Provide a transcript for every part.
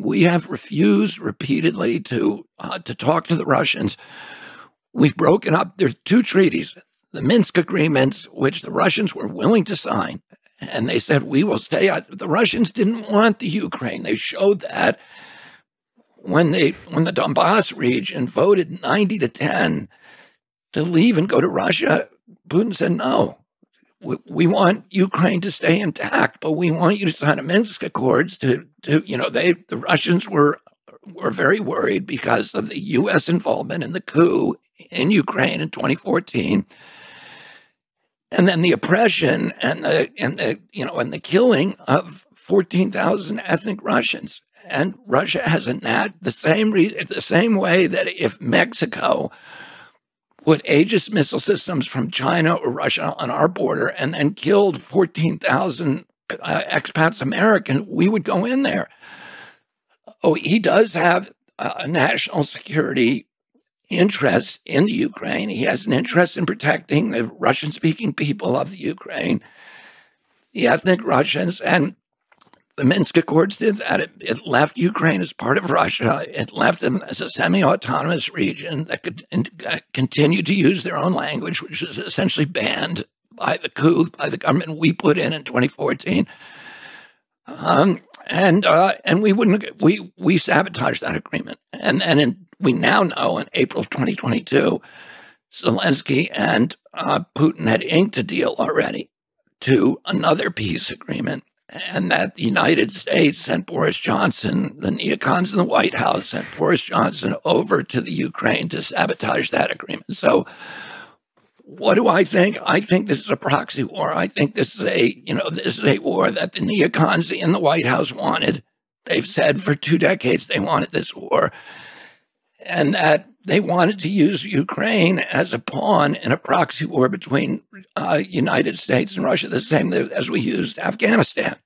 We have refused repeatedly to uh, to talk to the Russians. We've broken up. There's two treaties: the Minsk agreements, which the Russians were willing to sign, and they said we will stay out. The Russians didn't want the Ukraine. They showed that when they when the Donbass region voted 90 to 10 to leave and go to Russia, Putin said no. We, want Ukraine to stay intact, but we want you to sign a Minsk Accords to, to you know, they the Russians were were very worried because of the U.S. involvement in the coup in Ukraine in 2014 and then the oppression and the and the you know and the killing of 14,000 ethnic Russians. And Russia has a nat the same the same way that if Mexico put Aegis missile systems from China or Russia on our border and then killed 14,000 uh, expats American, we would go in there. Oh, he does have a national security interest in the Ukraine. He has an interest in protecting the Russian speaking people of the Ukraine, the ethnic Russians. And the Minsk Accords did that. It, it left Ukraine as part of Russia. It left them as a semi autonomous region that could in, uh, continue to use their own language, which is essentially banned by the coup, by the government we put in in 2014. Um, and uh, and we wouldn't we we sabotaged that agreement, and and in we now know in April 2022, Zelensky and uh, Putin had inked a deal already to another peace agreement, and that the United States sent Boris Johnson, the neocons in the White House sent Boris Johnson over to the Ukraine to sabotage that agreement. So, what do I think? I think this is a proxy war. I think this is a, you know, this is a war that the neocons in the White House wanted. They've said for two decades they wanted this war and that they wanted to use Ukraine as a pawn in a proxy war between uh, United States and Russia, the same as we used Afghanistan.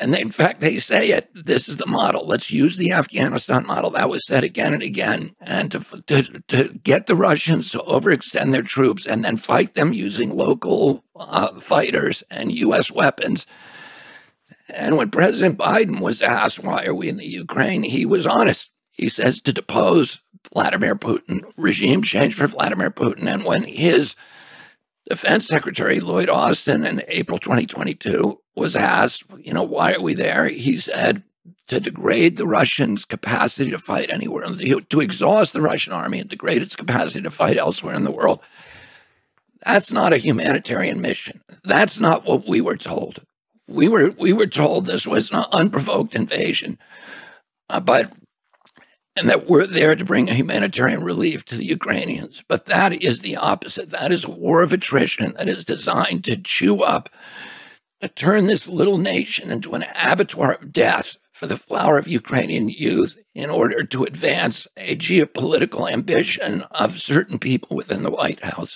And they, in fact, they say it. This is the model. Let's use the Afghanistan model. That was said again and again. And to, to, to get the Russians to overextend their troops and then fight them using local uh, fighters and U.S. weapons. And when President Biden was asked, why are we in the Ukraine, he was honest he says to depose Vladimir Putin, regime change for Vladimir Putin. And when his defense secretary, Lloyd Austin, in April 2022 was asked, you know, why are we there? He said, to degrade the Russians' capacity to fight anywhere, to exhaust the Russian army and degrade its capacity to fight elsewhere in the world. That's not a humanitarian mission. That's not what we were told. We were we were told this was an unprovoked invasion, uh, but and that we're there to bring humanitarian relief to the Ukrainians. But that is the opposite. That is a war of attrition that is designed to chew up, to turn this little nation into an abattoir of death for the flower of Ukrainian youth in order to advance a geopolitical ambition of certain people within the White House.